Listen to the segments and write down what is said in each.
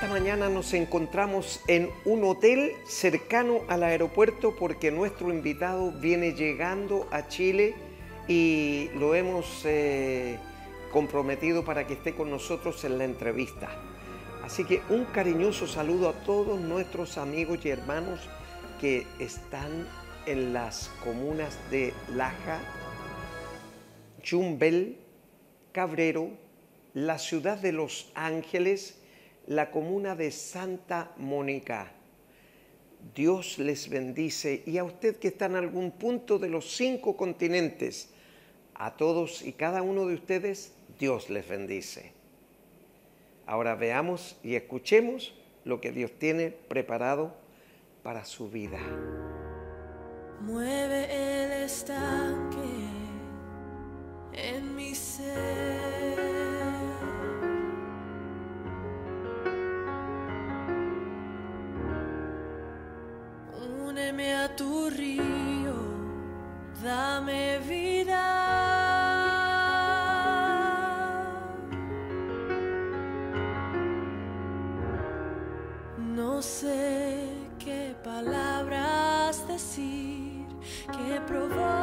esta mañana nos encontramos en un hotel cercano al aeropuerto porque nuestro invitado viene llegando a Chile y lo hemos eh, comprometido para que esté con nosotros en la entrevista. Así que un cariñoso saludo a todos nuestros amigos y hermanos que están en las comunas de Laja, Jumbel, Cabrero, la ciudad de Los Ángeles, la comuna de Santa Mónica. Dios les bendice y a usted que está en algún punto de los cinco continentes, a todos y cada uno de ustedes, Dios les bendice. Ahora veamos y escuchemos lo que Dios tiene preparado para su vida. Mueve el estanque en mi ser. Úneme a tu río, dame vida. No sé qué palabras decir que provoquen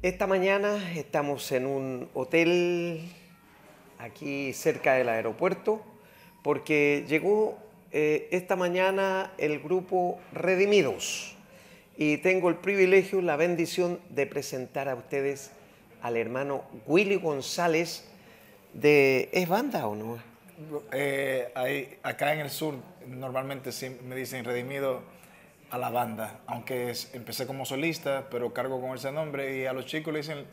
Esta mañana estamos en un hotel aquí cerca del aeropuerto porque llegó eh, esta mañana el grupo Redimidos y tengo el privilegio, la bendición de presentar a ustedes al hermano Willy González de... ¿Es banda o no? Eh, acá en el sur normalmente me dicen redimido a la banda, aunque es- empecé como solista, pero cargo con ese nombre y a los chicos le dicen,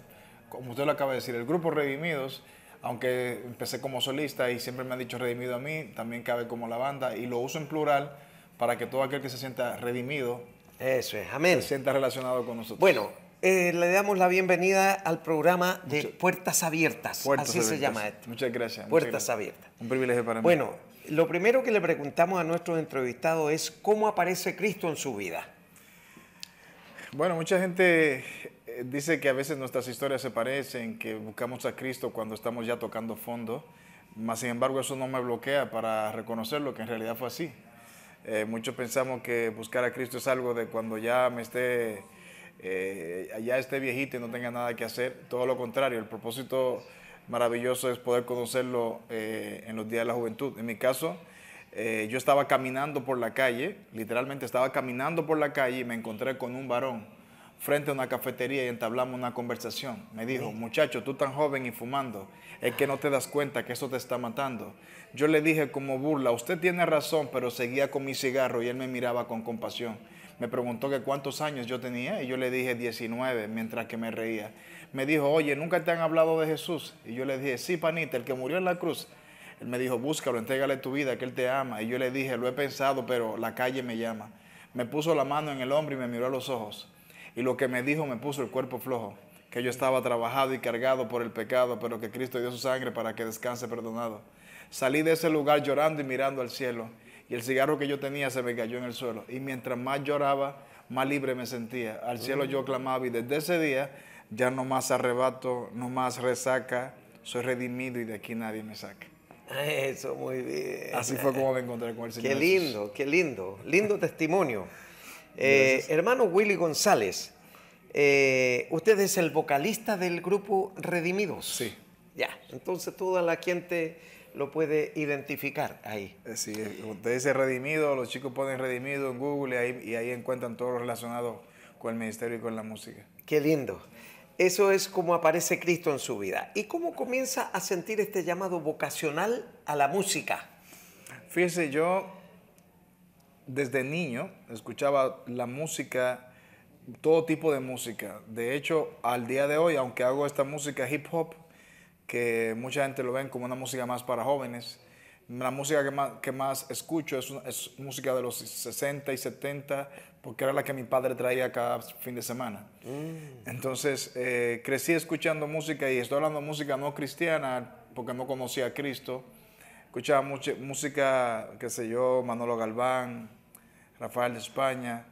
como usted lo acaba de decir, el grupo Redimidos, aunque empecé como solista y siempre me han dicho redimido a mí, también cabe como la banda y lo uso en plural para que todo aquel que se sienta redimido Eso es, amén. se sienta relacionado con nosotros. Bueno, eh, le damos la bienvenida al programa de Puertas Abiertas. Puertas Así se abiertas. llama esto. Muchas gracias. muchas Puertas gracias. Abiertas. Un privilegio para mí. Bueno, lo primero que le preguntamos a nuestros entrevistados es cómo aparece Cristo en su vida. Bueno, mucha gente eh, dice que a veces nuestras historias se parecen, que buscamos a Cristo cuando estamos ya tocando fondo, mas sin embargo eso no me bloquea para reconocerlo, que en realidad fue así. Eh, muchos pensamos que buscar a Cristo es algo de cuando ya me esté, eh, ya esté viejito y no tenga nada que hacer, todo lo contrario, el propósito maravilloso es poder conocerlo eh, en los días de la juventud. En mi caso, eh, yo estaba caminando por la calle, literalmente estaba caminando por la calle y me encontré con un varón frente a una cafetería y entablamos una conversación. Me dijo, muchacho, tú tan joven y fumando, es que no te das cuenta que eso te está matando. Yo le dije como burla, usted tiene razón, pero seguía con mi cigarro y él me miraba con compasión. Me preguntó que cuántos años yo tenía y yo le dije 19 mientras que me reía. Me dijo, oye, ¿nunca te han hablado de Jesús? Y yo le dije, sí, panita, el que murió en la cruz. Él me dijo, búscalo, entrégale tu vida, que Él te ama. Y yo le dije, lo he pensado, pero la calle me llama. Me puso la mano en el hombro y me miró a los ojos. Y lo que me dijo me puso el cuerpo flojo, que yo estaba trabajado y cargado por el pecado, pero que Cristo dio su sangre para que descanse perdonado. Salí de ese lugar llorando y mirando al cielo, y el cigarro que yo tenía se me cayó en el suelo. Y mientras más lloraba, más libre me sentía. Al cielo yo clamaba y desde ese día ya no más arrebato, no más resaca, soy redimido y de aquí nadie me saca. Eso, muy bien. Así fue como me encontré con el Señor. Qué Jesús. lindo, qué lindo. Lindo testimonio. Eh, hermano Willy González, eh, usted es el vocalista del grupo Redimidos. Sí. Ya, entonces toda la gente lo puede identificar ahí. Sí, usted dice redimido, los chicos ponen redimido en Google y ahí, y ahí encuentran todo lo relacionado con el ministerio y con la música. Qué lindo. Eso es como aparece Cristo en su vida. ¿Y cómo comienza a sentir este llamado vocacional a la música? Fíjese, yo desde niño escuchaba la música, todo tipo de música. De hecho, al día de hoy, aunque hago esta música hip hop, que mucha gente lo ven como una música más para jóvenes, la música que más, que más escucho es, música de los 60 y 70, porque era la que mi padre traía cada fin de semana. Entonces, eh, crecí escuchando música y estoy hablando de música no cristiana, porque no conocía a Cristo. Escuchaba mucha música, qué sé yo, Manolo Galván, Rafael de España,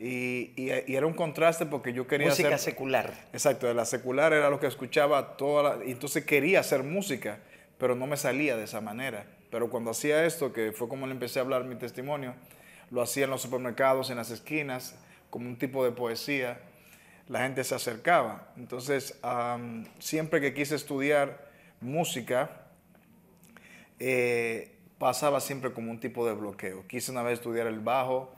y, y- y era un contraste porque yo quería música hacer... secular. Exacto, de la secular era lo que escuchaba toda la, y entonces quería hacer música, pero no me salía de esa manera. Pero cuando hacía esto, que fue como le empecé a hablar mi testimonio, lo hacía en los supermercados, en las esquinas, como un tipo de poesía, la gente se acercaba. Entonces, am, siempre que quise estudiar música, eh, pasaba siempre como un tipo de bloqueo. Quise una vez estudiar el bajo,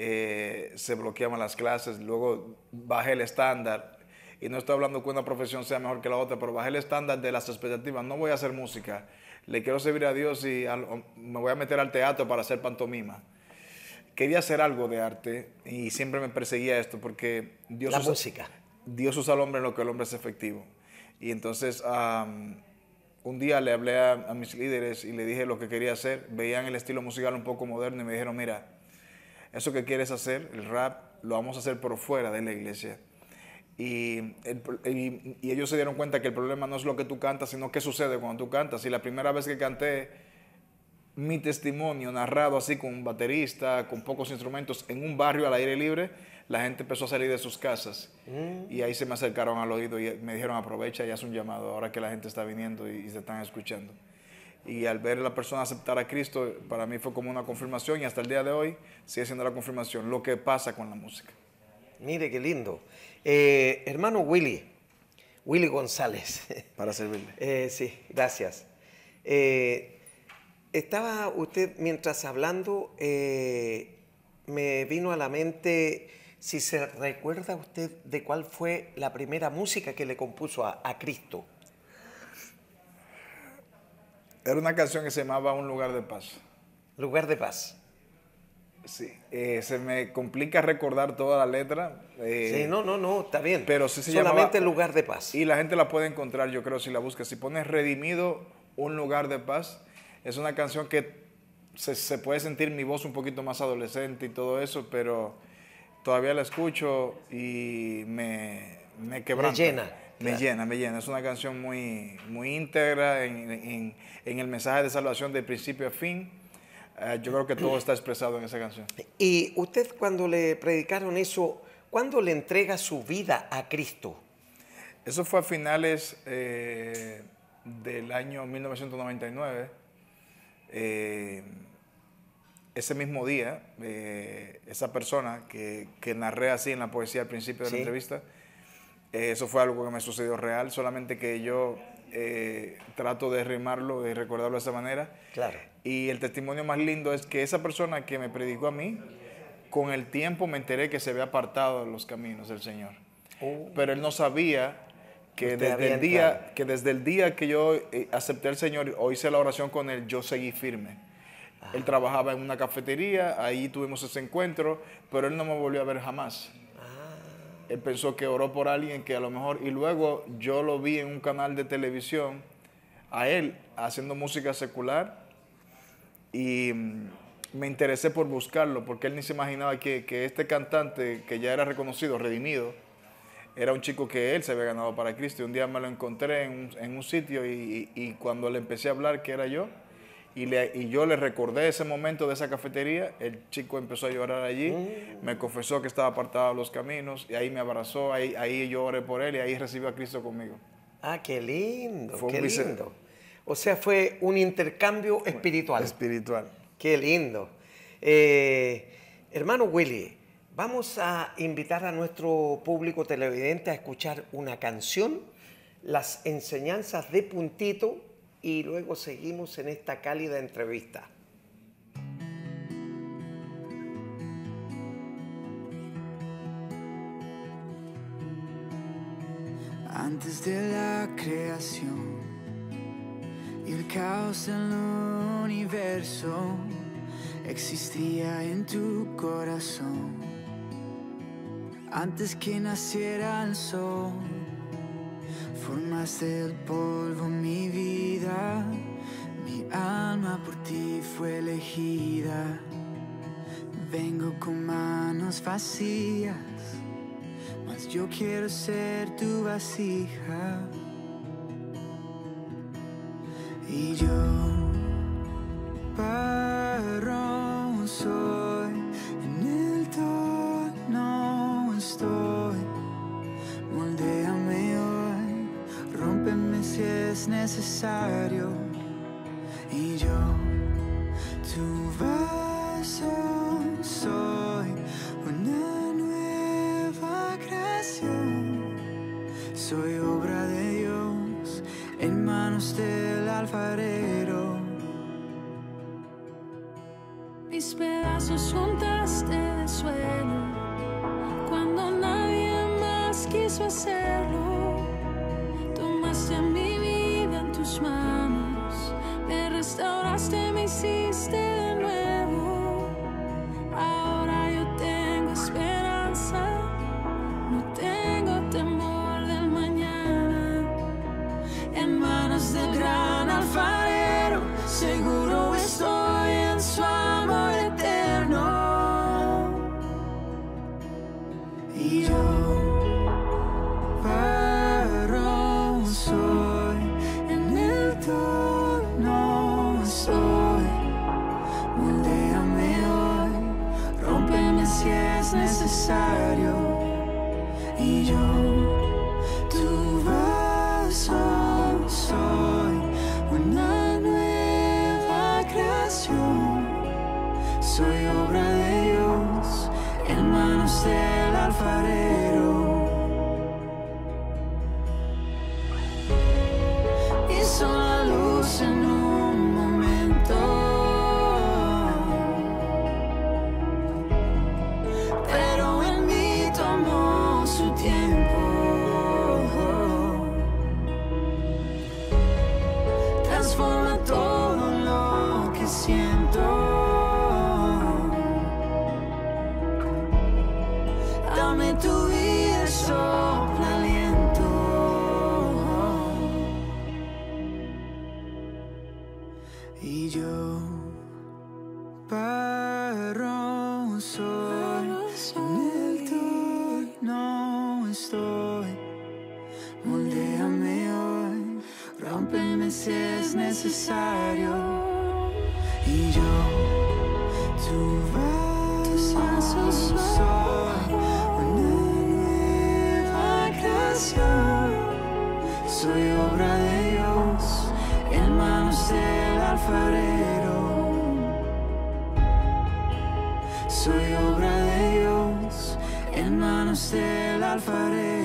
eh, se bloqueaban las clases, luego bajé el estándar. Y no estoy hablando que una profesión sea mejor que la otra, pero bajé el estándar de las expectativas. No voy a hacer música, le quiero servir a Dios y me voy a meter al teatro para hacer pantomima. Quería hacer algo de arte y siempre me perseguía esto porque Dios La usa- música. Dios usa al hombre en lo que el hombre es efectivo. Y entonces un día le hablé a, a mis líderes y le dije lo que quería hacer. Veían el estilo musical un poco moderno y me dijeron, mira, eso que quieres hacer, el rap, lo vamos a hacer por fuera de la iglesia. Y, el pro- y- y ellos se dieron cuenta que el problema no es lo que tú cantas, sino qué sucede cuando tú cantas. Y la primera vez que canté mi testimonio narrado así con un baterista, con pocos instrumentos, en un barrio al aire libre, la gente empezó a salir de sus casas. Y ahí se me acercaron al oído y me dijeron, aprovecha y haz un llamado, ahora que la gente está viniendo y, y se están escuchando. Y al ver a la persona aceptar a Cristo, para mí fue como una confirmación y hasta el día de hoy sigue siendo la confirmación, lo que pasa con la música. Mire qué lindo. Eh, hermano Willy, Willy González. Para servirle. Eh, sí, gracias. Eh, estaba usted, mientras hablando, me vino a la mente si se recuerda usted de cuál fue la primera música que le compuso a, a Cristo. Era una canción que se llamaba Un lugar de paz. Lugar de paz. Sí, eh, se me complica recordar toda la letra. eh, Sí, no, no, no, está bien. Pero sí se Solamente llamaba- lugar de paz. Y la gente la puede encontrar, yo creo, si la busca. Si pones Redimido, Un lugar de paz, es una canción que se, se puede sentir mi voz un poquito más adolescente y todo eso, pero todavía la escucho y me, me quebranta. llena, Me claro. llena, me llena. Es una canción muy, muy íntegra en, en- en el mensaje de salvación de principio a fin. Eh, yo creo que todo está expresado en esa canción. Y usted cuando le predicaron eso, ¿cuándo le entrega su vida a Cristo? Eso fue a finales eh, del año 1999. Eh, ese mismo día, eh, esa persona que, que narré así en la poesía al principio de Sí. la entrevista, eh, eso fue algo que me sucedió real, solamente que yo eh, trato de rimarlo, de recordarlo de esa manera. Claro. Y el testimonio más lindo es que esa persona que me predicó a mí, con el tiempo me enteré que se había apartado de los caminos del Señor. Oh. Pero él no sabía que Usted desde, el día, que desde el día que yo eh, acepté al Señor o hice la oración con él, yo seguí firme. Ah. Él trabajaba en una cafetería, ahí tuvimos ese encuentro, pero él no me volvió a ver jamás. Él pensó que oró por alguien que a lo mejor, y luego yo lo vi en un canal de televisión, a él haciendo música secular, y mm, me interesé por buscarlo, porque él ni se imaginaba que, que este cantante, que ya era reconocido, redimido, era un chico que él se había ganado para Cristo. Y un día me lo encontré en un, en un sitio y, y- y cuando le empecé a hablar que era yo, y, le- y yo le recordé ese momento de esa cafetería, el chico empezó a llorar allí, me confesó que estaba apartado de los caminos, y ahí me abrazó, ahí, ahí yo oré por él y ahí recibió a Cristo conmigo. Ah, qué lindo, Fue un qué vice- lindo. O sea, fue un intercambio espiritual. Espiritual. Qué lindo. Eh, hermano Willy, vamos a invitar a nuestro público televidente a escuchar una canción, las enseñanzas de puntito, y luego seguimos en esta cálida entrevista. Antes de la creación el caos del universo existía en tu corazón. Antes que naciera el sol, formaste del polvo mi vida. Mi alma por ti fue elegida. Vengo con manos vacías mas yo quiero ser tu vasija. Y yo, barro soy, si es necesario. Y yo, tu vaso soy, una nueva creación. Soy obra de Dios en manos del alfarero. Mis pedazos juntaste de suelo cuando nadie más quiso hacerlo. Tomaste mi vida en tus manos, me restauraste, me hiciste Y yo, barro soy, en el hoy no estoy. Moldéame hoy, rómpeme si es necesario. Y yo, tu vaso soy, una nueva creación. Soy obra de alfarero. Soy obra de Dios, en manos del alfarero.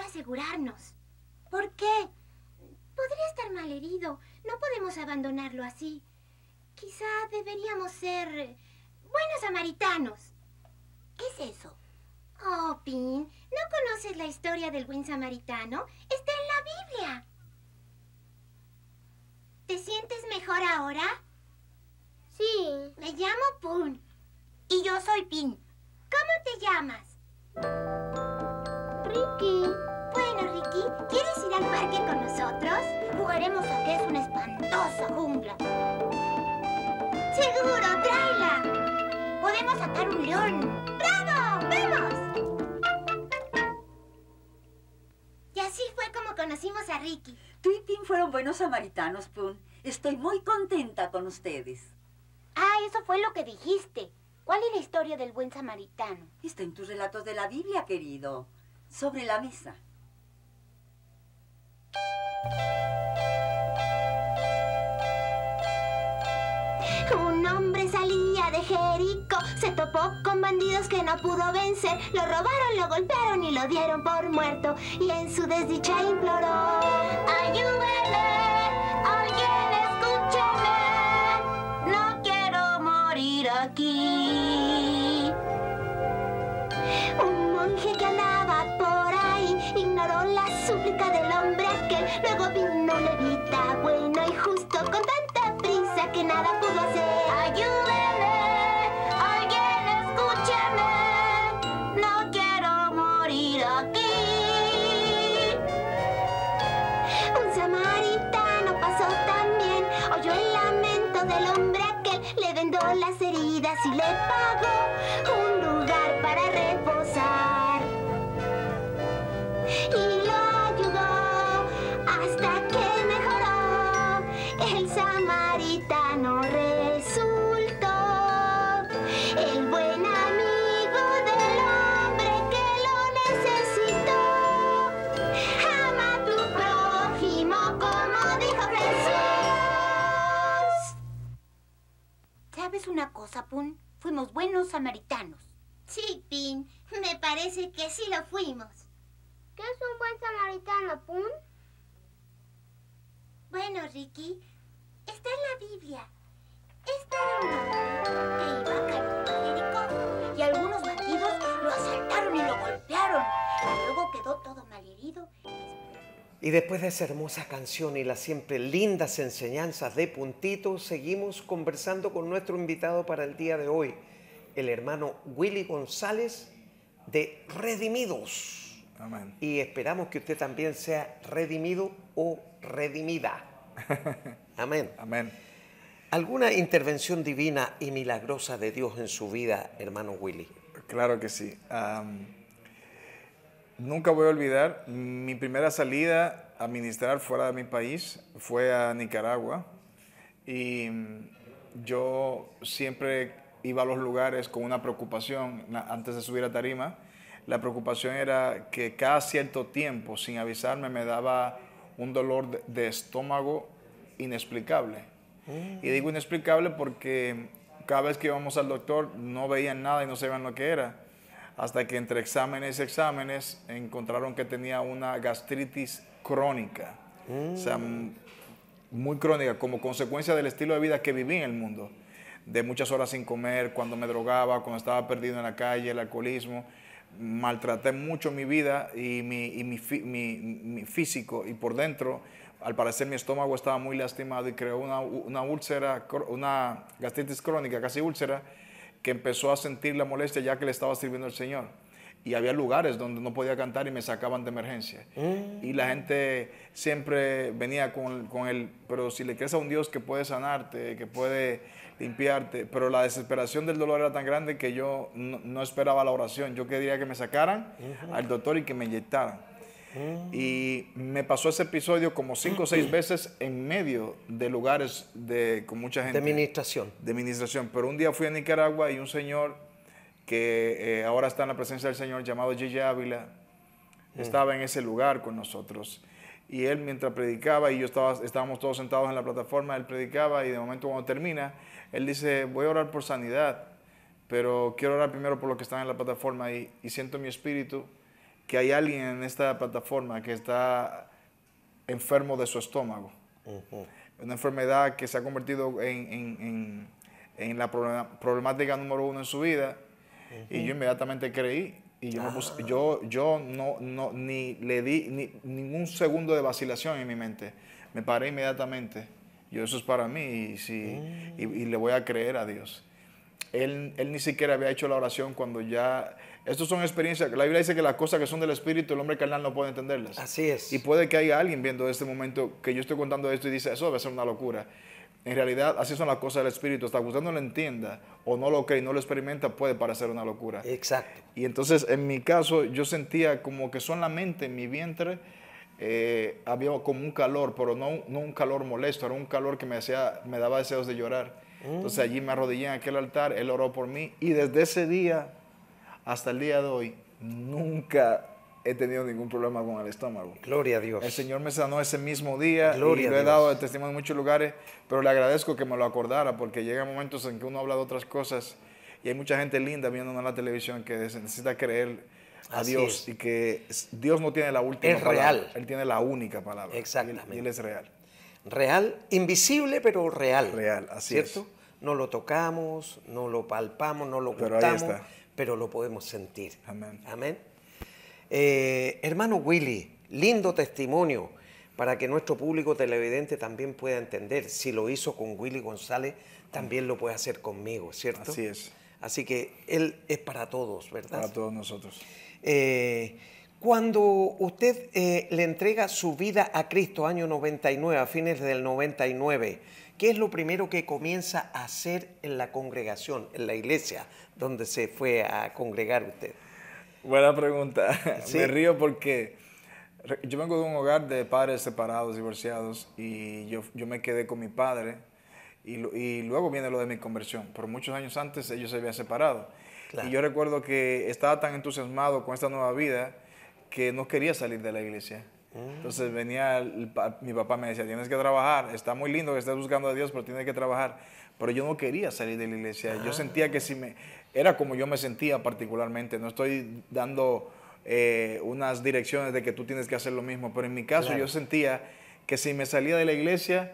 Mejor asegurarnos. ¿Por qué? Podría estar mal herido. No podemos abandonarlo así. Quizá deberíamos ser eh, buenos samaritanos. ¿Qué es eso? Oh, Pin, ¿no conoces la historia del buen samaritano? Está en la Biblia. ¿Te sientes mejor ahora? Sí. Me llamo Pun. Y yo soy Pin. ¿Cómo te llamas? Ricky. Bueno, Ricky, ¿quieres ir al parque con nosotros? Jugaremos a que es una espantosa jungla. Seguro, tráela. Podemos atar un león. ¡Bravo! ¡Vamos! Y así fue como conocimos a Ricky. Tú y Pin fueron buenos samaritanos, Pun. Estoy muy contenta con ustedes. Ah, eso fue lo que dijiste. ¿Cuál es la historia del buen samaritano? Está en tus relatos de la Biblia, querido. Sobre la mesa. Un hombre salía de Jericó, se topó con bandidos que no pudo vencer. Lo robaron, lo golpearon y lo dieron por muerto. Y en su desdicha imploró: ¡Ayúdeme! ¡Alguien escúcheme! ¡No quiero morir aquí! Un monje que andaba por ahí ignoró Luego vino levita bueno y justo con tanta prisa que nada pudo hacer. ¡Ayúdeme! ¡Alguien escúcheme! ¡No quiero morir aquí! Un samaritano pasó también, oyó el lamento del hombre aquel, le vendó las heridas y le pagó ¿Sabes una cosa, Pun? Fuimos buenos samaritanos. Sí, Pin. Me parece que sí lo fuimos. ¿Qué es un buen samaritano, Pun? Bueno, Ricky, está en la Biblia. Este era un hombre que iba camino a Jericó y algunos bandidos lo asaltaron y lo golpearon. Y luego quedó todo malherido. Y después de esa hermosa canción y las siempre lindas enseñanzas de Puntito, seguimos conversando con nuestro invitado para el día de hoy, el hermano Willy González de Redimidos. Amén. Y esperamos que usted también sea redimido o redimida. Amén. Amén. ¿Alguna intervención divina y milagrosa de Dios en su vida, hermano Willy? Claro que sí. Nunca voy a olvidar mi primera salida a ministrar fuera de mi país fue a Nicaragua y mm, yo siempre iba a los lugares con una preocupación antes de subir a tarima. La preocupación era que cada cierto tiempo, sin avisarme, me daba un dolor de estómago inexplicable. Y digo inexplicable porque cada vez que íbamos al doctor no veían nada y no sabían lo que era. Hasta que entre exámenes y exámenes encontraron que tenía una gastritis crónica. O sea, m- muy crónica como consecuencia del estilo de vida que viví en el mundo. De muchas horas sin comer, cuando me drogaba, cuando estaba perdido en la calle, el alcoholismo. Maltraté mucho mi vida y mi, y mi, fí- mi- mi físico y por dentro. Al parecer mi estómago estaba muy lastimado y creó una, una úlcera, una gastritis crónica, casi úlcera, que empezó a sentir la molestia ya que le estaba sirviendo el Señor. Y había lugares donde no podía cantar y me sacaban de emergencia. Y la gente siempre venía con, con el, pero si le crees a un Dios que puede sanarte, que puede limpiarte, pero la desesperación del dolor era tan grande que yo no, no esperaba la oración. Yo quería que me sacaran al doctor y que me inyectaran. Y me pasó ese episodio como cinco o seis veces en medio de lugares de, con mucha gente De administración. de administración. Pero un día fui a Nicaragua y un señor que eh, ahora está en la presencia del Señor, llamado Gigi Ávila, estaba en ese lugar con nosotros. Y él mientras predicaba y yo estaba, estábamos todos sentados en la plataforma, él predicaba y de momento cuando termina, él dice, voy a orar por sanidad, pero quiero orar primero por los que están en la plataforma y, y siento en mi espíritu que hay alguien en esta plataforma que está enfermo de su estómago una enfermedad que se ha convertido en, en- en- en la problemática número uno en su vida. Y yo inmediatamente creí. Y yo, me puse- yo, yo no, no, ni le di ni, ningún segundo de vacilación en mi mente. Me paré inmediatamente. Yo, eso es para mí y, y, y le voy a creer a Dios. Él, él ni siquiera había hecho la oración cuando ya... Estas son experiencias, la Biblia dice que las cosas que son del Espíritu, el hombre carnal no puede entenderlas. Así es. Y puede que haya alguien viendo este momento que yo estoy contando esto y dice, eso debe ser una locura. En realidad, así son las cosas del Espíritu. Hasta que usted no lo entienda o no lo cree y no lo experimenta, puede parecer una locura. Exacto. Y entonces, en mi caso, yo sentía como que solamente en mi vientre eh, había como un calor, pero no, no un calor molesto, era un calor que me, hacía, me daba deseos de llorar. Entonces allí me arrodillé en aquel altar, él oró por mí y desde ese día hasta el día de hoy nunca he tenido ningún problema con el estómago. Gloria a Dios. El Señor me sanó ese mismo día Gloria y lo he dado de testimonio en muchos lugares, pero le agradezco que me lo acordara porque llegan momentos en que uno habla de otras cosas y hay mucha gente linda viéndonos en la televisión que necesita creer a Así Dios es. y que Dios no tiene la última Es palabra, real. Él tiene la única palabra. y él- Exactamente. Y Él, es real. Real, invisible, pero real. Real, así ¿Cierto? es. No lo tocamos, no lo palpamos, no lo Pero ahí está. Pero lo podemos sentir. Amén. Amén. Eh, hermano Willy, lindo testimonio para que nuestro público televidente también pueda entender. Si lo hizo con Willy González, también lo puede hacer conmigo, ¿cierto? Así es. Así que él es para todos, ¿verdad? Para todos nosotros. Eh, cuando usted eh, le entrega su vida a Cristo, año 99, a fines del 99, ¿qué es lo primero que comienza a hacer en la congregación, en la iglesia donde se fue a congregar usted? Buena pregunta. Sí. Me río porque yo vengo de un hogar de padres separados, divorciados, y yo, yo me quedé con mi padre. Y, lu- y luego viene lo de mi conversión. Pero muchos años antes ellos se habían separado. Claro. Y yo recuerdo que estaba tan entusiasmado con esta nueva vida que no quería salir de la iglesia. Entonces venía, el mi papá me decía, tienes que trabajar, está muy lindo que estés buscando a Dios, pero tienes que trabajar. Pero yo no quería salir de la iglesia. Ah. Yo sentía que si me, era como yo me sentía particularmente. No estoy dando eh, unas direcciones de que tú tienes que hacer lo mismo, pero en mi caso Claro. yo sentía que si me salía de la iglesia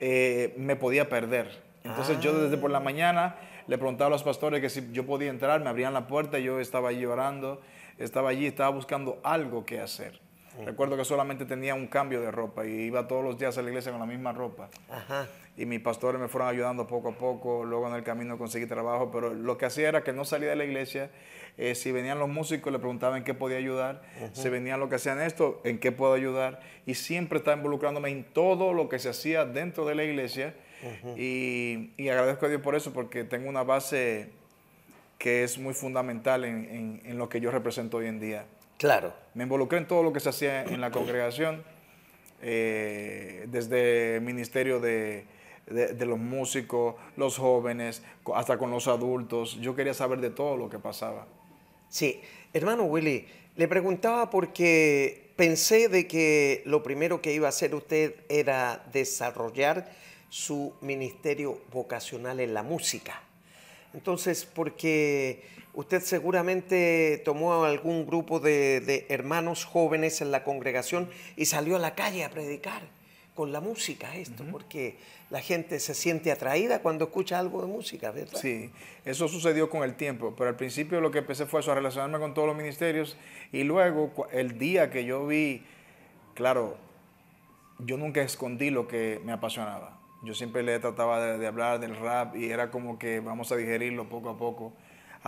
eh, me podía perder. Entonces yo desde por la mañana le preguntaba a los pastores que si yo podía entrar, me abrían la puerta, yo estaba allí orando, estaba allí, estaba buscando algo que hacer. Recuerdo que solamente tenía un cambio de ropa y iba todos los días a la iglesia con la misma ropa. Ajá. Y mis pastores me fueron ayudando poco a poco, luego en el camino conseguí trabajo, pero lo que hacía era que no salía de la iglesia. eh, si venían los músicos, le preguntaban en qué podía ayudar. Si venían los que hacían esto, en qué puedo ayudar. Y siempre estaba involucrándome en todo lo que se hacía dentro de la iglesia. y, y agradezco a Dios por eso, porque tengo una base que es muy fundamental en, en- en lo que yo represento hoy en día. Claro. Me involucré en todo lo que se hacía en la congregación, eh, desde el ministerio de, de- de los músicos, los jóvenes, hasta con los adultos. Yo quería saber de todo lo que pasaba. Sí, hermano Willy, le preguntaba porque pensé de que lo primero que iba a hacer usted era desarrollar su ministerio vocacional en la música. Entonces, porque usted seguramente tomó algún grupo de, de hermanos jóvenes en la congregación y salió a la calle a predicar con la música esto, porque la gente se siente atraída cuando escucha algo de música, ¿verdad? Sí, eso sucedió con el tiempo, pero al principio lo que empecé fue eso, a relacionarme con todos los ministerios y luego el día que yo vi, claro, yo nunca escondí lo que me apasionaba. Yo siempre le trataba de, de hablar del rap y era como que vamos a digerirlo poco a poco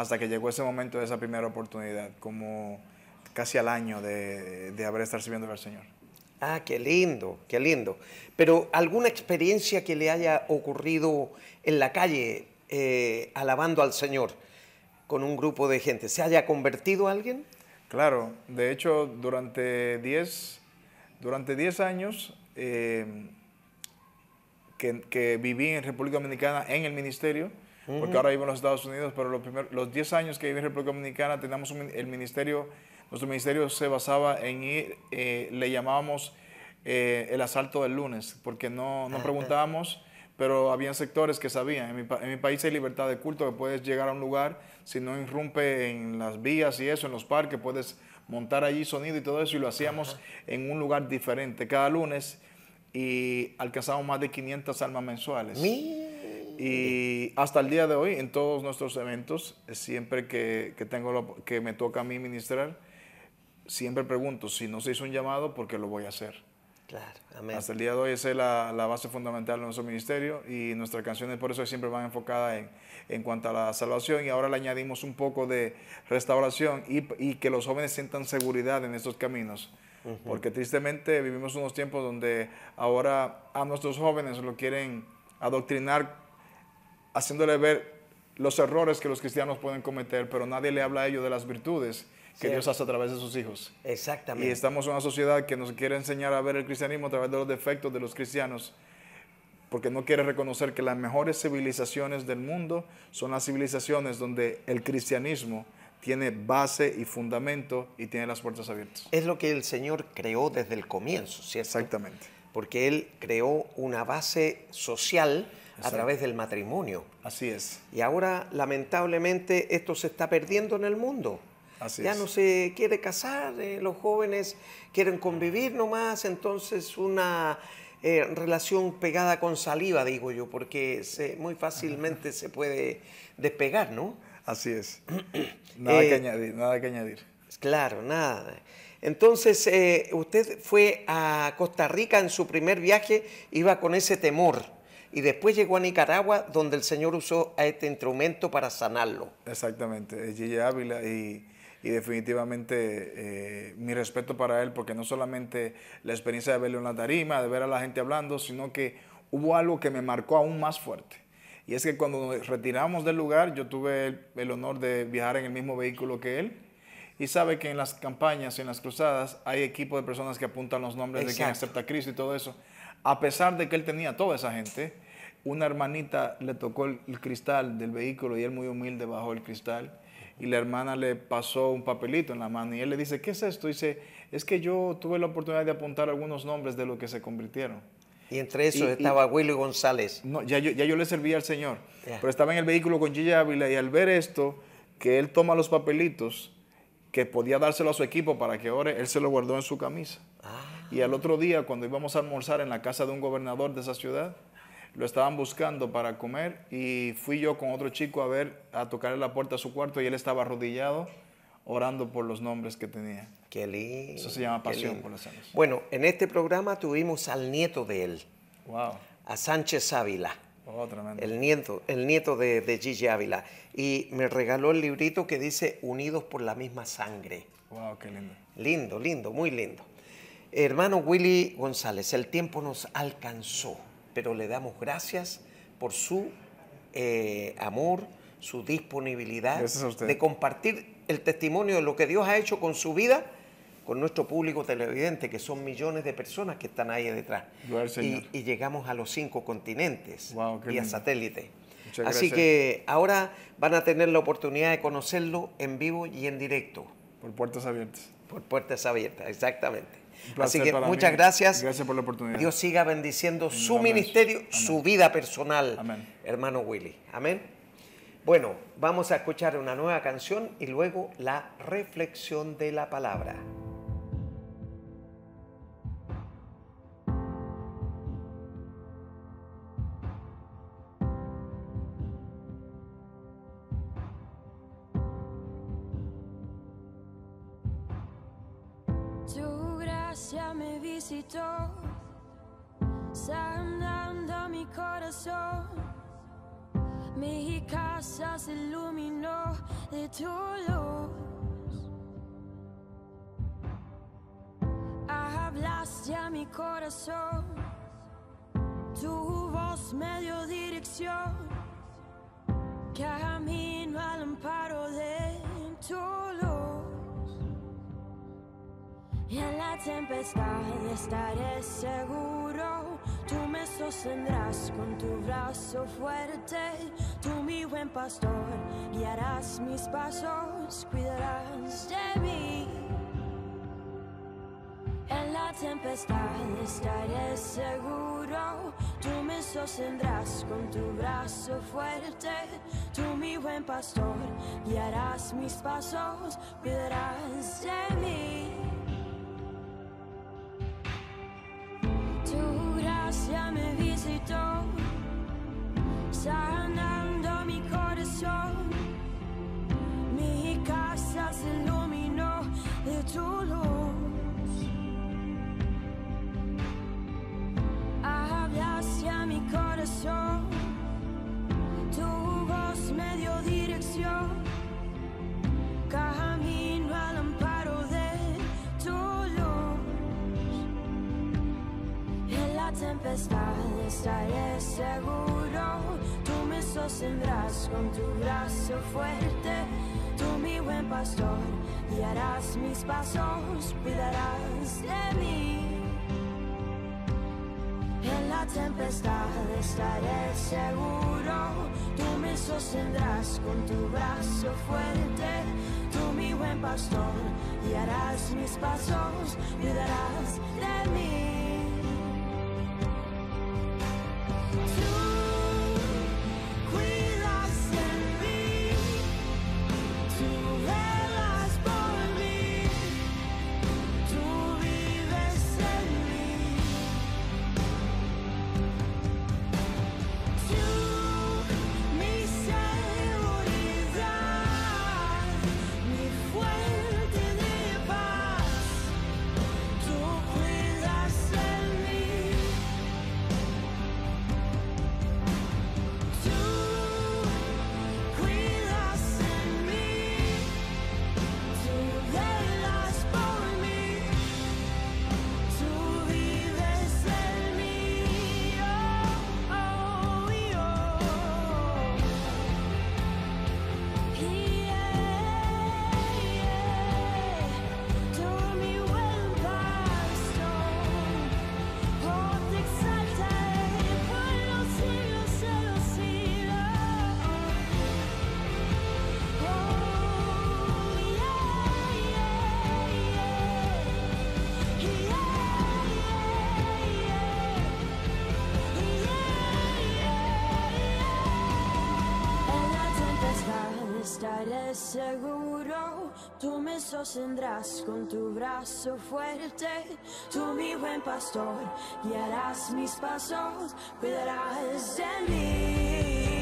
hasta que llegó ese momento de esa primera oportunidad, como casi al año de, de haber estado sirviendo al Señor. Ah, qué lindo, qué lindo. Pero alguna experiencia que le haya ocurrido en la calle eh, alabando al Señor con un grupo de gente, ¿se haya convertido alguien? Claro, de hecho, durante 10 durante 10 años eh, que, que viví en República Dominicana en el ministerio, porque ahora vivo en los Estados Unidos, pero los, primer- los 10 años que viví en República Dominicana teníamos un el ministerio, nuestro ministerio se basaba en ir, eh, le llamábamos eh, el asalto del lunes, porque no, no preguntábamos, pero habían sectores que sabían. En mi, pa- en mi país hay libertad de culto, que puedes llegar a un lugar, si no irrumpe en las vías y eso, en los parques, puedes montar allí sonido y todo eso, y lo hacíamos en un lugar diferente cada lunes y alcanzamos más de 500 almas mensuales. Mi- Y hasta el día de hoy, en todos nuestros eventos, siempre que, que tengo lo- que me toca a mí ministrar, siempre pregunto si no se hizo un llamado, ¿por qué lo voy a hacer? Claro, amén. Hasta el día de hoy esa es la, la base fundamental de nuestro ministerio y nuestras canciones por eso siempre van enfocadas en, en cuanto a la salvación y ahora le añadimos un poco de restauración y, y que los jóvenes sientan seguridad en estos caminos. Porque tristemente vivimos unos tiempos donde ahora a nuestros jóvenes lo quieren adoctrinar haciéndole ver los errores que los cristianos pueden cometer, pero nadie le habla a ellos de las virtudes que Cierto. Dios hace a través de sus hijos. Exactamente. Y estamos en una sociedad que nos quiere enseñar a ver el cristianismo a través de los defectos de los cristianos, porque no quiere reconocer que las mejores civilizaciones del mundo son las civilizaciones donde el cristianismo tiene base y fundamento y tiene las puertas abiertas. Es lo que el Señor creó desde el comienzo, ¿cierto? Exactamente. Porque Él creó una base social a través del matrimonio. Así es. Y ahora, lamentablemente, esto se está perdiendo en el mundo. Así ya es. no se quiere casar, eh, los jóvenes quieren convivir nomás, entonces una eh, relación pegada con saliva, digo yo, porque se- muy fácilmente se puede despegar, ¿no? Así es. Nada que Eh, añadir, nada que añadir. Claro, nada. Entonces, usted fue a Costa Rica en su primer viaje, iba con ese temor, y después llegó a Nicaragua, donde el Señor usó a este instrumento para sanarlo. Exactamente, es Gigi Ávila y, y definitivamente eh, mi respeto para él, porque no solamente la experiencia de verlo en la tarima, de ver a la gente hablando, sino que hubo algo que me marcó aún más fuerte. Y es que cuando nos retiramos del lugar, yo tuve el, el honor de viajar en el mismo vehículo que él. Y sabe que en las campañas, en las cruzadas, hay equipo de personas que apuntan los nombres de quien acepta a Cristo y todo eso. A pesar de que él tenía toda esa gente, una hermanita le tocó el, el cristal del vehículo y él muy humilde bajó el cristal y la hermana le pasó un papelito en la mano y él le dice, ¿qué es esto? dice, es que yo tuve la oportunidad de apuntar algunos nombres de los que se convirtieron. Y entre esos Y- y- estaba Willy González. No, ya yo, ya yo le servía al Señor, pero estaba en el vehículo con Gigi Ávila y al ver esto, que él toma los papelitos, que podía dárselo a su equipo para que ore, él se lo guardó en su camisa. Y al otro día, cuando íbamos a almorzar en la casa de un gobernador de esa ciudad, lo estaban buscando para comer y fui yo con otro chico a ver, a tocarle la puerta a su cuarto y él estaba arrodillado orando por los nombres que tenía. Qué lindo. Eso se llama pasión por los celos. Bueno, en este programa tuvimos al nieto de él, Wow. a Sánchez Ávila. Oh, tremendo. El nieto, el nieto de, de Gigi Ávila. Y me regaló el librito que dice Unidos por la misma sangre. Wow, qué lindo. Lindo, lindo, muy lindo. Hermano Willy González, el tiempo nos alcanzó, pero le damos gracias por su eh, amor, su disponibilidad de compartir el testimonio de lo que Dios ha hecho con su vida con nuestro público televidente, que son millones de personas que están ahí detrás. Y, y llegamos a los cinco continentes Wow, vía lindo. satélite. Muchas Así gracias. que ahora van a tener la oportunidad de conocerlo en vivo y en directo. Por puertas abiertas. Por puertas abiertas, exactamente. Así que muchas mí. gracias. Gracias por la oportunidad. Dios siga bendiciendo su ministerio, su vida personal, Amén. hermano Willy. Amén. Bueno, vamos a escuchar una nueva canción y luego la reflexión de la palabra. Gracia me visitó, sanando mi corazón. Mi casa se iluminó de tu luz. Hablaste a mi corazón, tu voz me dio dirección. Camino al amparo de tu luz. En la tempestad estaré seguro. Tú me sostendrás con tu brazo fuerte. Tú, mi buen pastor, guiarás mis pasos, cuidarás de mí. En la tempestad estaré seguro. Tú me sostendrás con tu brazo fuerte. Tú, mi buen pastor, guiarás mis pasos, cuidarás de mí. Tu voz me dio dirección. Camino al amparo de tu luz. En la tempestad estaré seguro. Tú me sostendrás con tu brazo fuerte. Tú, mi buen pastor, guiarás mis pasos, cuidarás de mí. Tempestad estaré seguro. Tú me sostendrás con tu brazo fuerte. Tú, mi buen pastor, guiarás mis pasos, cuidarás de mí. Seguro, tú me sostendrás con tu brazo fuerte, tú mi buen pastor, guiarás mis pasos, cuidarás de mí.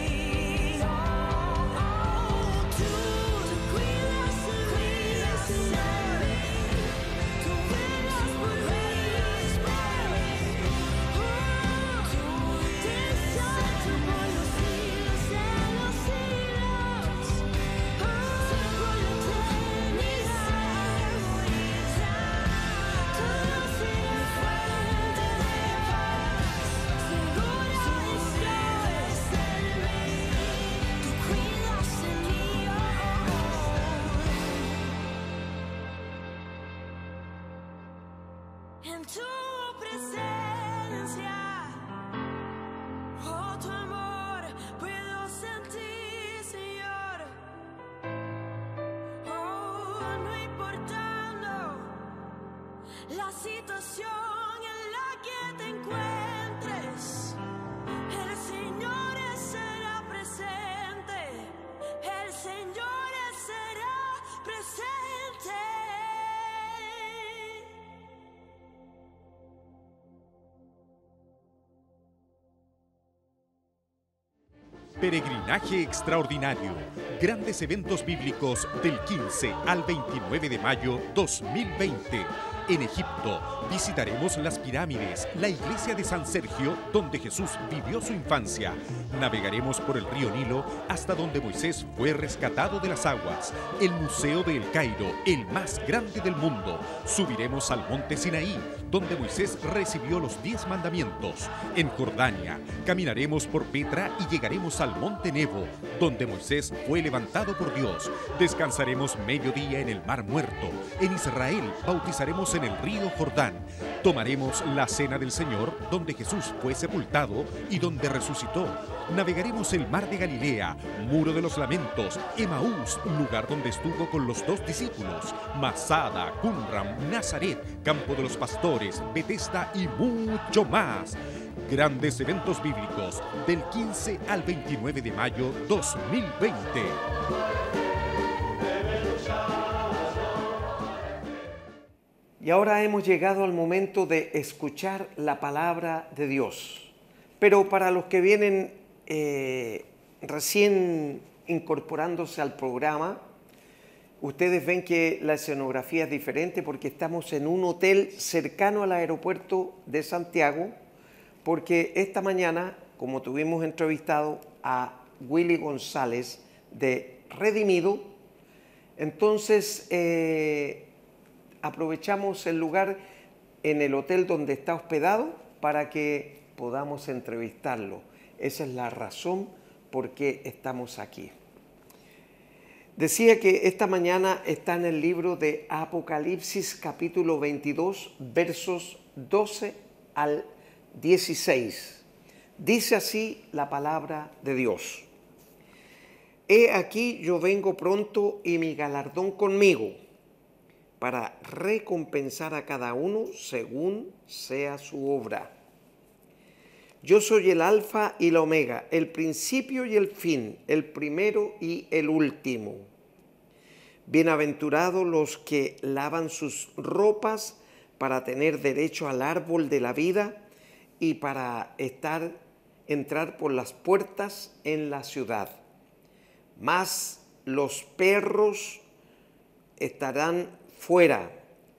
La situación en la que te encuentres, el Señor será presente. El Señor será presente. Peregrinaje extraordinario. Grandes eventos bíblicos del 15 al 29 de mayo 2020. En Egipto visitaremos las pirámides, la iglesia de San Sergio, donde Jesús vivió su infancia. Navegaremos por el río Nilo hasta donde Moisés fue rescatado de las aguas. El Museo de El Cairo, el más grande del mundo. Subiremos al monte Sinaí, donde Moisés recibió los diez mandamientos. En Jordania, caminaremos por Petra y llegaremos al monte Nebo, donde Moisés fue levantado por Dios. Descansaremos mediodía en el Mar Muerto. En Israel bautizaremos en el río Jordán. Tomaremos la cena del Señor, donde Jesús fue sepultado y donde resucitó. Navegaremos el mar de Galilea, muro de los lamentos, Emaús, lugar donde estuvo con los dos discípulos, Masada, Qumram, Nazaret, campo de los pastores, Betesda y mucho más. Grandes eventos bíblicos del 15 al 29 de mayo 2020. Y ahora hemos llegado al momento de escuchar la palabra de Dios. Pero para los que vienen eh, recién incorporándose al programa, ustedes ven que la escenografía es diferente porque estamos en un hotel cercano al aeropuerto de Santiago, porque esta mañana, como tuvimos entrevistado a Willy González de Redimido, entonces eh, aprovechamos el lugar en el hotel donde está hospedado para que podamos entrevistarlo. Esa es la razón por qué estamos aquí. Decía que esta mañana está en el libro de Apocalipsis capítulo 22 versos 12 al 16. Dice así la palabra de Dios. He aquí yo vengo pronto y mi galardón conmigo para recompensar a cada uno según sea su obra. Yo soy el alfa y la omega, el principio y el fin, el primero y el último. Bienaventurados los que lavan sus ropas para tener derecho al árbol de la vida y para entrar por las puertas en la ciudad. Mas los perros estarán fuera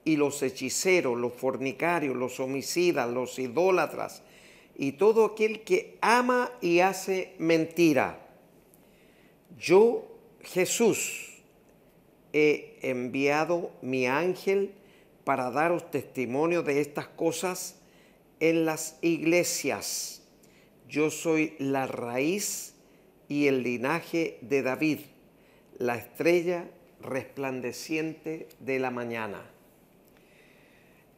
y los hechiceros, los fornicarios, los homicidas, los idólatras y todo aquel que ama y hace mentira. Yo, Jesús, he enviado mi ángel para daros testimonio de estas cosas en las iglesias. Yo soy la raíz y el linaje de David, la estrella resplandeciente de la mañana.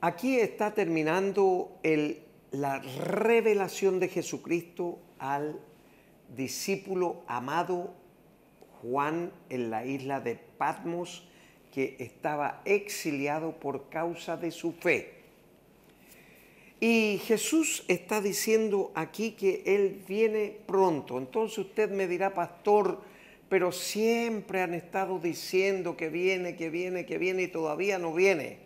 Aquí está terminando la revelación de Jesucristo al discípulo amado Juan en la isla de Patmos, que estaba exiliado por causa de su fe. Y Jesús está diciendo aquí que Él viene pronto. Entonces usted me dirá, pastor, pero siempre han estado diciendo que viene, que viene, que viene y todavía no viene.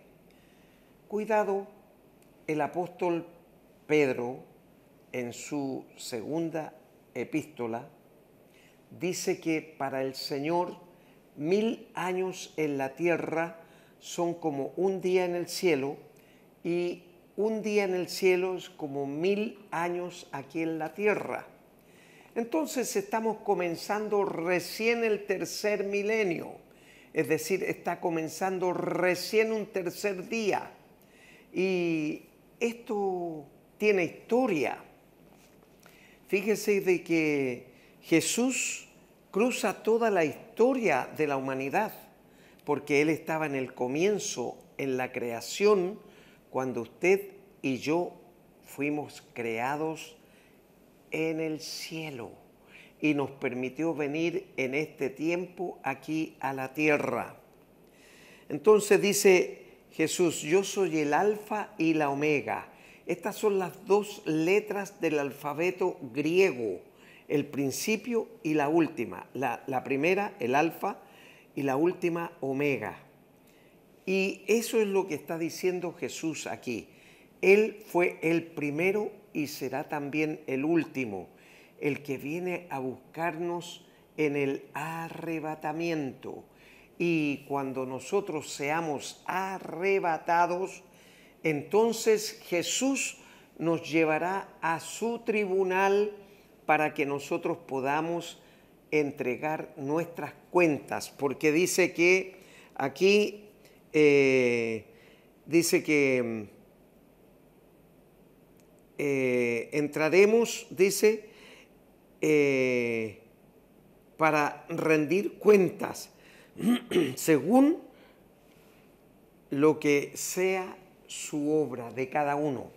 Cuidado, el apóstol Pedro en su segunda epístola dice que para el Señor mil años en la tierra son como un día en el cielo y un día en el cielo es como mil años aquí en la tierra. Entonces estamos comenzando recién el tercer milenio, es decir, está comenzando recién un tercer día. Y esto tiene historia. Fíjese de que Jesús cruza toda la historia de la humanidad, porque Él estaba en el comienzo, en la creación, cuando usted y yo fuimos creados en el cielo y nos permitió venir en este tiempo aquí a la tierra. Entonces dice Jesús, yo soy el alfa y la omega. Estas son las dos letras del alfabeto griego, el principio y la última. La, primera, el alfa, y la última, omega. Y eso es lo que está diciendo Jesús aquí. Él fue el primero y será también el último, el que viene a buscarnos en el arrebatamiento. Y cuando nosotros seamos arrebatados, entonces Jesús nos llevará a su tribunal para que nosotros podamos entregar nuestras cuentas, porque dice que aquí eh, dice que eh, entraremos, dice, eh, para rendir cuentas según lo que sea su obra de cada uno.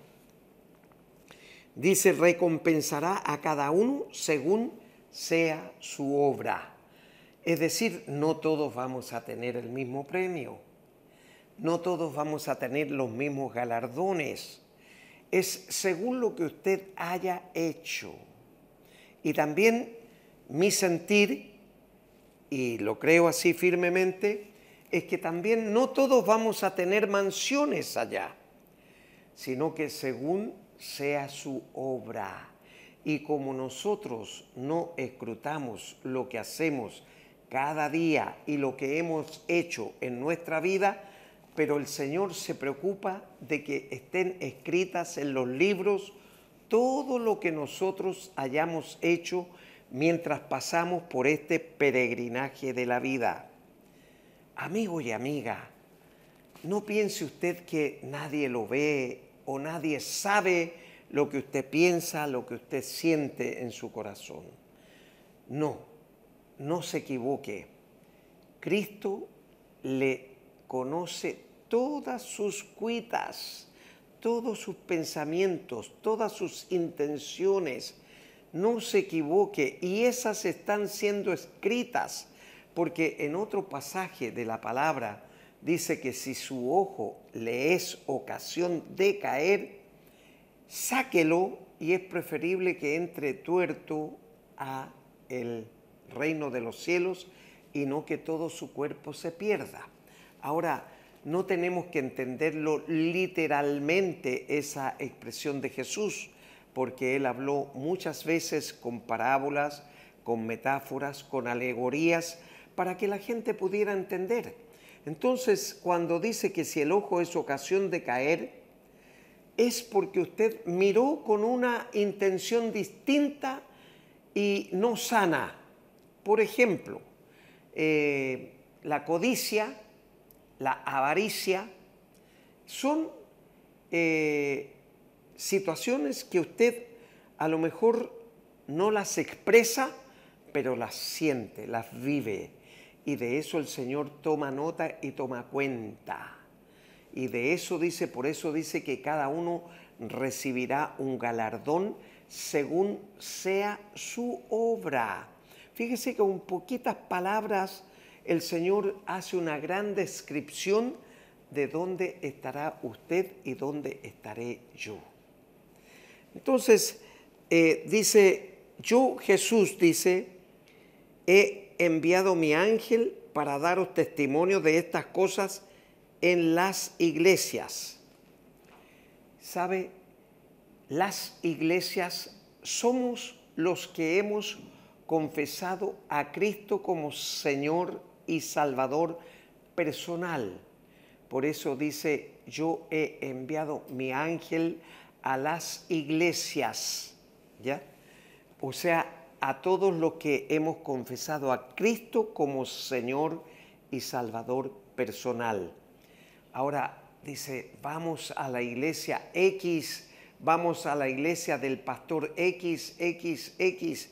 Dice, recompensará a cada uno según sea su obra. Es decir, no todos vamos a tener el mismo premio, no todos vamos a tener los mismos galardones es según lo que usted haya hecho. Y también mi sentir, y lo creo así firmemente, es que también no todos vamos a tener mansiones allá, sino que según sea su obra. Y como nosotros no escrutamos lo que hacemos cada día y lo que hemos hecho en nuestra vida, pero el Señor se preocupa de que estén escritas en los libros todo lo que nosotros hayamos hecho mientras pasamos por este peregrinaje de la vida. Amigo y amiga, no piense usted que nadie lo ve o nadie sabe lo que usted piensa, lo que usted siente en su corazón. No, no se equivoque. Cristo le conoce todas sus cuitas, todos sus pensamientos, todas sus intenciones. No se equivoque y esas están siendo escritas porque en otro pasaje de la palabra dice que si su ojo le es ocasión de caer, sáquelo y es preferible que entre tuerto a el reino de los cielos y no que todo su cuerpo se pierda. Ahora, no tenemos que entenderlo literalmente esa expresión de Jesús, porque él habló muchas veces con parábolas, con metáforas, con alegorías, para que la gente pudiera entender. Entonces, cuando dice que si el ojo es ocasión de caer, es porque usted miró con una intención distinta y no sana. Por ejemplo, eh, la codicia la avaricia, son eh, situaciones que usted a lo mejor no las expresa, pero las siente, las vive. Y de eso el Señor toma nota y toma cuenta. Y de eso dice, por eso dice que cada uno recibirá un galardón según sea su obra. Fíjese que con poquitas palabras el Señor hace una gran descripción de dónde estará usted y dónde estaré yo. Entonces, eh, dice, yo Jesús dice, he enviado mi ángel para daros testimonio de estas cosas en las iglesias. ¿Sabe? Las iglesias somos los que hemos confesado a Cristo como Señor y Salvador personal. Por eso dice, yo he enviado mi ángel a las iglesias, ¿ya? O sea, a todos los que hemos confesado a Cristo como Señor y Salvador personal. Ahora dice, vamos a la iglesia X, vamos a la iglesia del pastor X, X, X.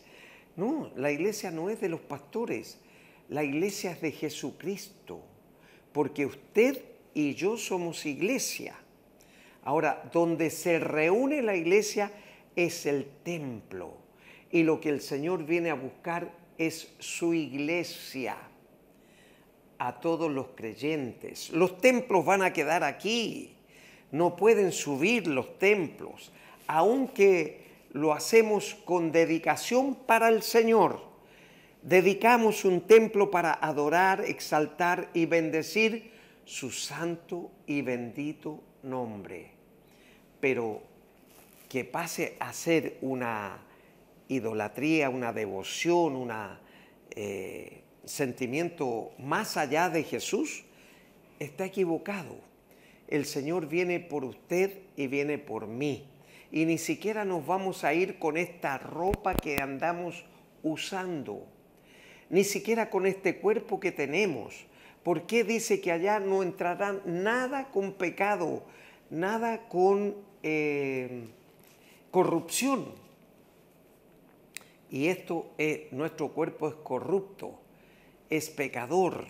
No, la iglesia no es de los pastores, la iglesia es de Jesucristo, porque usted y yo somos iglesia. Ahora, donde se reúne la iglesia es el templo. Y lo que el Señor viene a buscar es su iglesia a todos los creyentes. Los templos van a quedar aquí. No pueden subir los templos, aunque lo hacemos con dedicación para el Señor. Dedicamos un templo para adorar, exaltar y bendecir su santo y bendito nombre. Pero que pase a ser una idolatría, una devoción, un eh, sentimiento más allá de Jesús, está equivocado. El Señor viene por usted y viene por mí. Y ni siquiera nos vamos a ir con esta ropa que andamos usando, ni siquiera con este cuerpo que tenemos. ¿Por qué dice que allá no entrará nada con pecado, nada con eh, corrupción? Y esto es, nuestro cuerpo es corrupto, es pecador.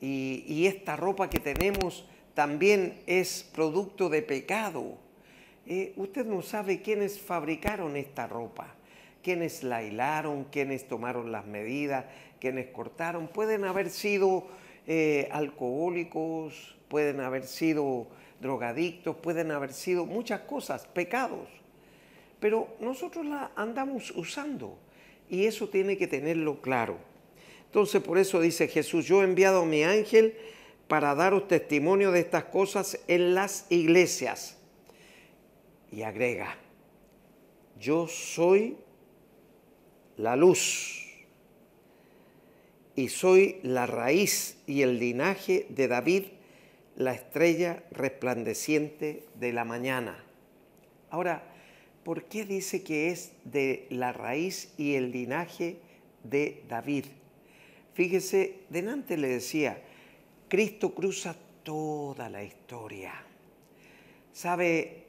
Y, esta ropa que tenemos también es producto de pecado. Eh, usted no sabe quiénes fabricaron esta ropa, quiénes la hilaron, quiénes tomaron las medidas, quiénes cortaron. Pueden haber sido eh, alcohólicos, pueden haber sido drogadictos, pueden haber sido muchas cosas, pecados. Pero nosotros la andamos usando y eso tiene que tenerlo claro. Entonces por eso dice Jesús, yo he enviado a mi ángel para daros testimonio de estas cosas en las iglesias. Y agrega, yo soy la luz y soy la raíz y el linaje de David, la estrella resplandeciente de la mañana. Ahora, ¿por qué dice que es de la raíz y el linaje de David? Fíjese, delante le decía, Cristo cruza toda la historia. Sabe,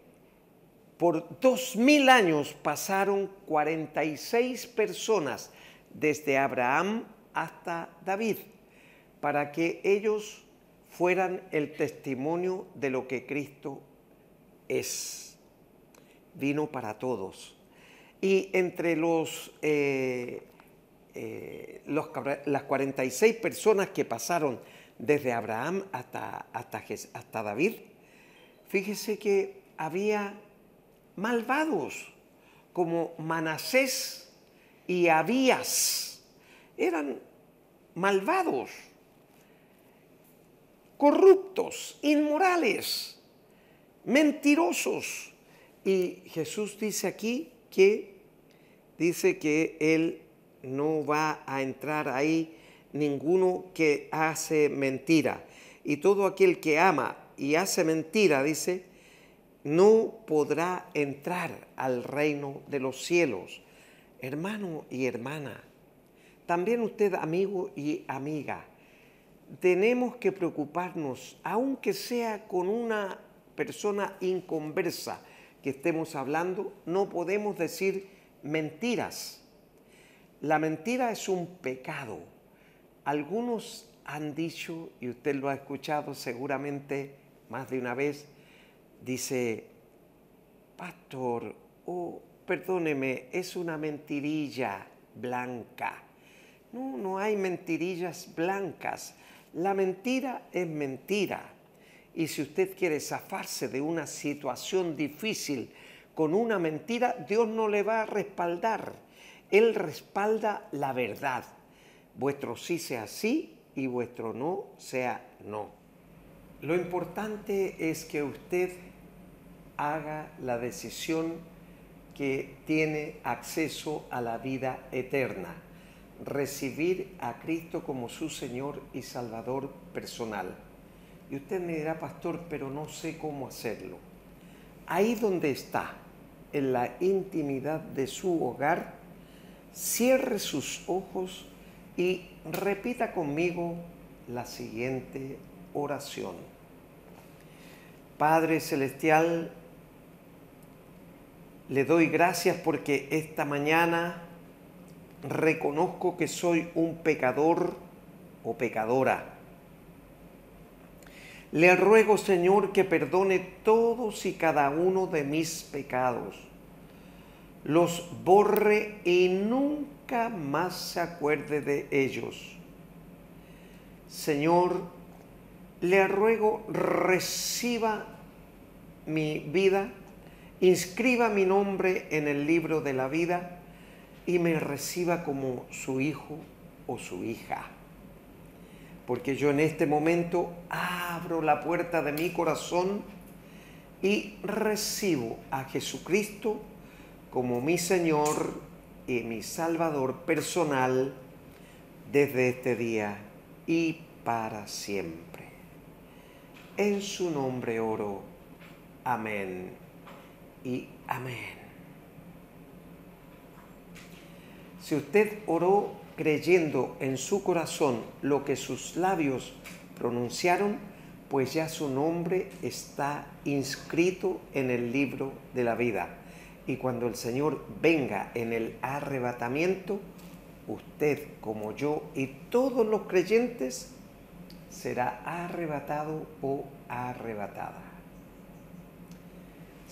por dos mil años pasaron 46 personas desde Abraham hasta David para que ellos fueran el testimonio de lo que Cristo es. Vino para todos. Y entre los, eh, eh, los las 46 personas que pasaron desde Abraham hasta, hasta, hasta David, fíjese que había malvados como Manasés y Abías. Eran malvados, corruptos, inmorales, mentirosos. Y Jesús dice aquí que dice que Él no va a entrar ahí ninguno que hace mentira. Y todo aquel que ama y hace mentira, dice, no podrá entrar al reino de los cielos. Hermano y hermana, también usted, amigo y amiga, tenemos que preocuparnos, aunque sea con una persona inconversa que estemos hablando, no podemos decir mentiras. La mentira es un pecado. Algunos han dicho, y usted lo ha escuchado seguramente más de una vez, dice, pastor, oh, perdóneme, es una mentirilla blanca. No, no hay mentirillas blancas. La mentira es mentira. Y si usted quiere zafarse de una situación difícil con una mentira, Dios no le va a respaldar. Él respalda la verdad. Vuestro sí sea sí y vuestro no sea no. Lo importante es que usted haga la decisión que tiene acceso a la vida eterna recibir a Cristo como su Señor y Salvador personal. Y usted me dirá, pastor, pero no sé cómo hacerlo. Ahí donde está, en la intimidad de su hogar, cierre sus ojos y repita conmigo la siguiente oración. Padre Celestial, le doy gracias porque esta mañana reconozco que soy un pecador o pecadora. Le ruego, Señor, que perdone todos y cada uno de mis pecados, los borre y nunca más se acuerde de ellos. Señor, le ruego, reciba mi vida, inscriba mi nombre en el libro de la vida y me reciba como su hijo o su hija. Porque yo en este momento abro la puerta de mi corazón y recibo a Jesucristo como mi Señor y mi Salvador personal desde este día y para siempre. En su nombre oro. Amén y amén. Si usted oró creyendo en su corazón lo que sus labios pronunciaron, pues ya su nombre está inscrito en el libro de la vida. Y cuando el Señor venga en el arrebatamiento, usted como yo y todos los creyentes será arrebatado o arrebatada.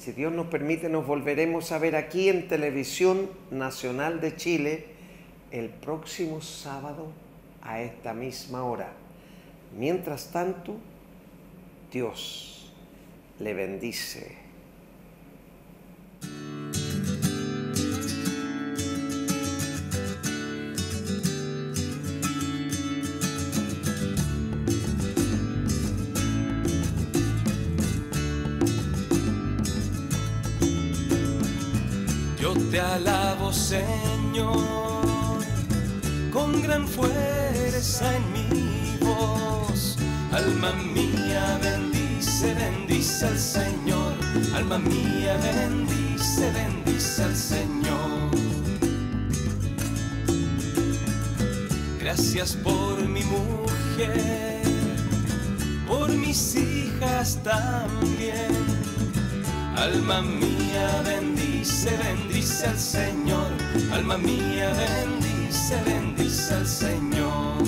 Si Dios nos permite, nos volveremos a ver aquí en Televisión Nacional de Chile el próximo sábado a esta misma hora. Mientras tanto, Dios le bendice. Te alabo, Señor, con gran fuerza en mi voz. Alma mía, bendice, bendice al Señor. Alma mía, bendice, bendice al Señor. Gracias por mi mujer, por mis hijas también. Alma mía, bendice, bendice al Señor. Alma mía, bendice, bendice al Señor.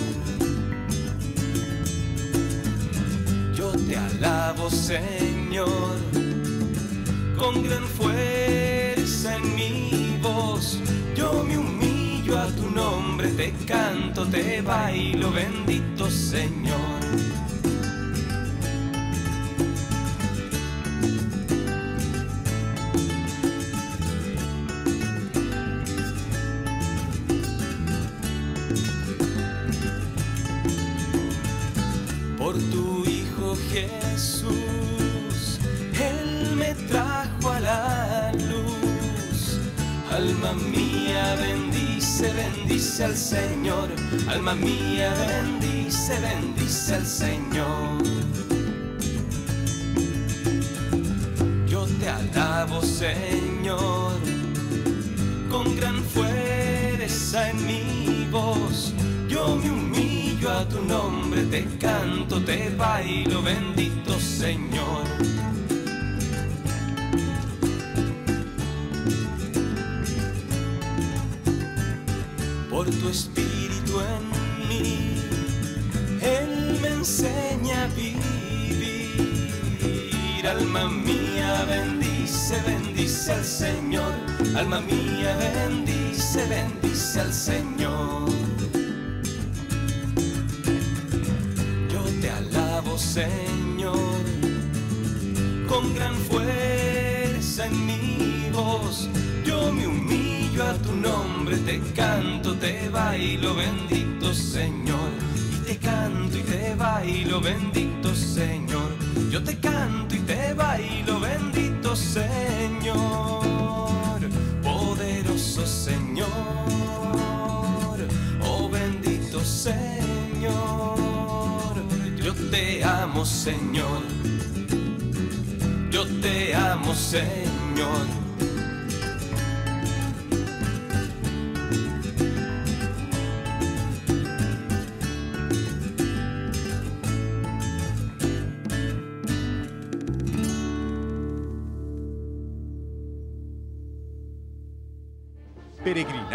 Yo te alabo, Señor, con gran fuerza en mi voz. Yo me humillo a tu nombre, te canto, te bailo, bendito Señor. Al Señor. Alma mía, bendice, bendice al Señor. Yo te alabo, Señor, con gran fuerza en mi voz. Yo me humillo a tu nombre, te canto, te bailo, bendito Señor. Tu espíritu en mí, Él me enseña a vivir. Alma mía, bendice, bendice al Señor. Alma mía, bendice, bendice al Señor. Yo te alabo, Señor, con gran fuerza en mi voz. Yo me humillo a tu nombre, te canto, te bailo, bendito Señor. Y te canto y te bailo, bendito Señor. Yo te canto y te bailo, bendito Señor. Poderoso Señor, oh bendito Señor. Yo te amo, Señor. Yo te amo, Señor.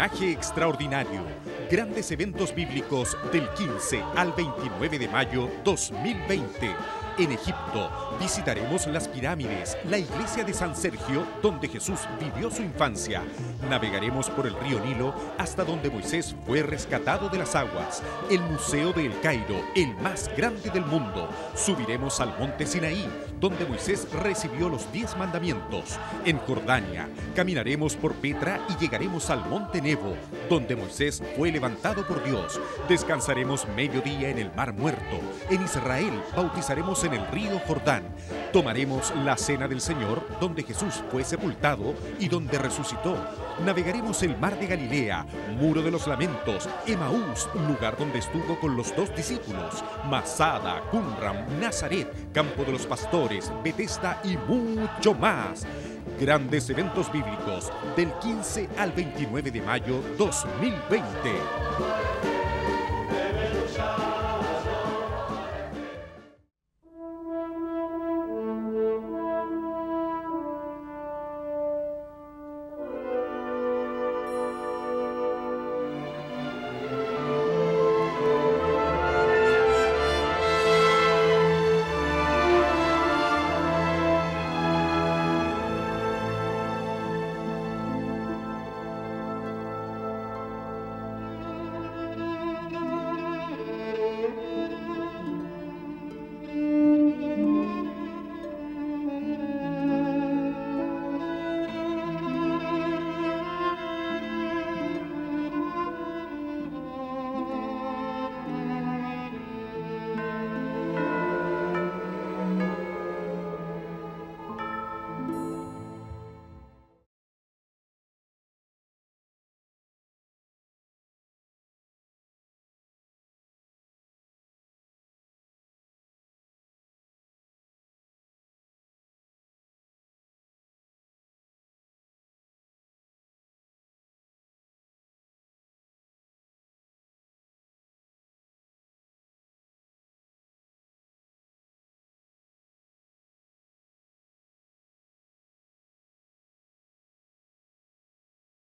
Extraordinario. Grandes eventos bíblicos del 15 al 29 de mayo 2020 En Egipto visitaremos las pirámides, la iglesia de San Sergio, donde Jesús vivió su infancia. Navegaremos por el río Nilo hasta donde Moisés fue rescatado de las aguas. El Museo de El Cairo, el más grande del mundo. Subiremos al monte Sinaí, donde Moisés recibió los diez mandamientos. En Jordania, caminaremos por Petra y llegaremos al monte Nebo, donde Moisés fue levantado por Dios. Descansaremos mediodía en el Mar Muerto. En Israel bautizaremos en el río Jordán. Tomaremos la cena del Señor, donde Jesús fue sepultado y donde resucitó. Navegaremos el mar de Galilea, muro de los lamentos, Emaús, lugar donde estuvo con los dos discípulos, Masada, Qumram, Nazaret, campo de los pastores, Betesda y mucho más. Grandes eventos bíblicos del 15 al 29 de mayo 2020.